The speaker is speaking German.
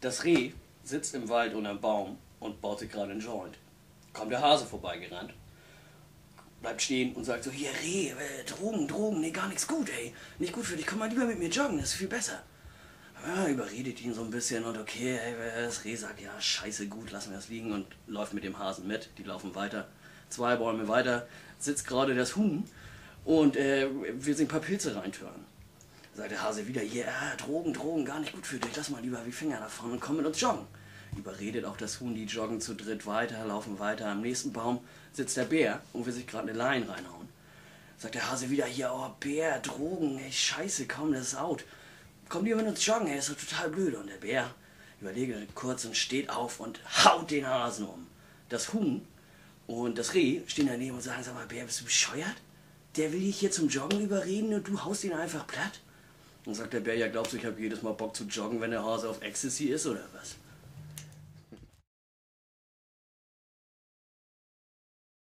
Das Reh sitzt im Wald unter einem Baum und baut sich gerade einen Joint. Kommt der Hase vorbeigerannt, bleibt stehen und sagt so, hier Reh, äh, Drogen, Drogen, nee, gar nichts gut, ey. Nicht gut für dich, komm mal lieber mit mir joggen, das ist viel besser. Ja, überredet ihn so ein bisschen und okay, ey, das Reh sagt, ja, scheiße, gut, lassen wir das liegen und läuft mit dem Hasen mit. Die laufen weiter, zwei Bäume weiter, sitzt gerade das Huhn und äh, will sich ein paar Pilze reintören. Sagt der Hase wieder, ja, yeah, Drogen, Drogen, gar nicht gut für dich, lass mal lieber die Finger davon und komm mit uns joggen. Überredet auch das Huhn, die joggen zu dritt weiter, laufen weiter. Am nächsten Baum sitzt der Bär und will sich gerade eine Leine reinhauen. Sagt der Hase wieder, hier, oh, Bär, Drogen, ey, scheiße, komm, das ist out. Komm lieber mit uns joggen, ey, ist doch total blöd. Und der Bär überlegt kurz und steht auf und haut den Hasen um. Das Huhn und das Reh stehen daneben und sagen, sag mal, Bär, bist du bescheuert? Der will dich hier zum Joggen überreden und du haust ihn einfach platt? Und sagt der Bär, ja glaubst du, ich habe jedes Mal Bock zu joggen, wenn der Hase auf Ecstasy ist oder was?